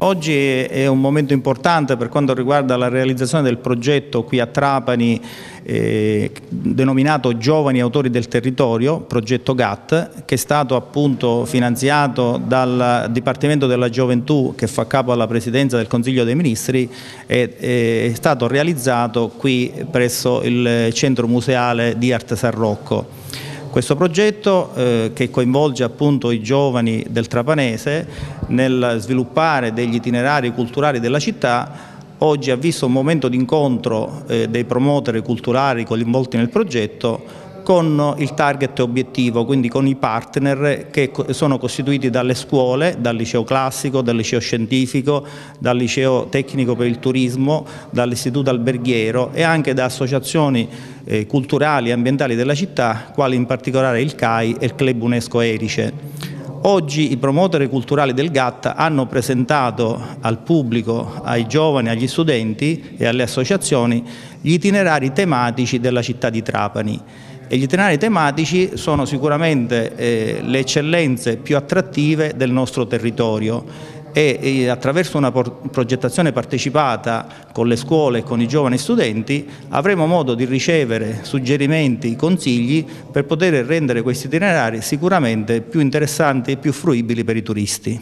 oggi è un momento importante per quanto riguarda la realizzazione del progetto qui a Trapani eh, denominato Giovani Autori del Territorio, progetto GATT, che è stato appunto finanziato dal Dipartimento della Gioventù che fa capo alla Presidenza del Consiglio dei Ministri e è stato realizzato qui presso il Centro Museale di Arte San Rocco. Questo progetto eh, che coinvolge appunto i giovani del Trapanese nel sviluppare degli itinerari culturali della città. Oggi ha visto un momento di incontro eh, dei promotori culturali coinvolti nel progetto con il target obiettivo, quindi con i partner che sono costituiti dalle scuole, dal liceo classico, dal liceo scientifico, dal liceo tecnico per il turismo, dall'istituto alberghiero e anche da associazioni eh, culturali e ambientali della città, quali in particolare il CAI e il Club UNESCO Erice. Oggi i promotori culturali del GATT hanno presentato al pubblico, ai giovani, agli studenti e alle associazioni gli itinerari tematici della città di Trapani e gli itinerari tematici sono sicuramente eh, le eccellenze più attrattive del nostro territorio e, e attraverso una progettazione partecipata con le scuole e con i giovani studenti avremo modo di ricevere suggerimenti, consigli per poter rendere questi itinerari sicuramente più interessanti e più fruibili per i turisti.